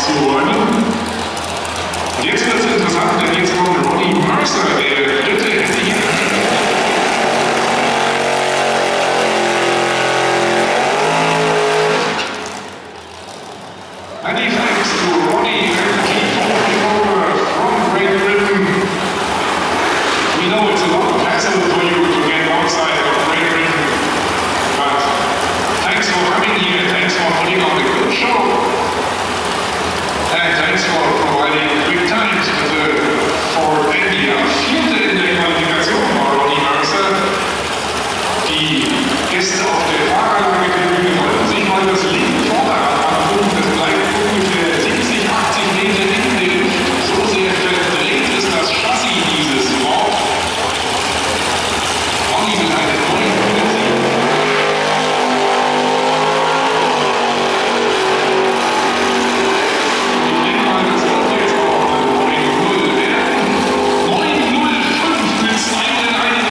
einzuräumen. Und jetzt wird es interessant, denn jetzt kommt Ronnie Mercer, der dritte Sieger. Many thanks to Ronnie and Keith over from Great Britain. We know it's a lot. for, for. I mean, we've done it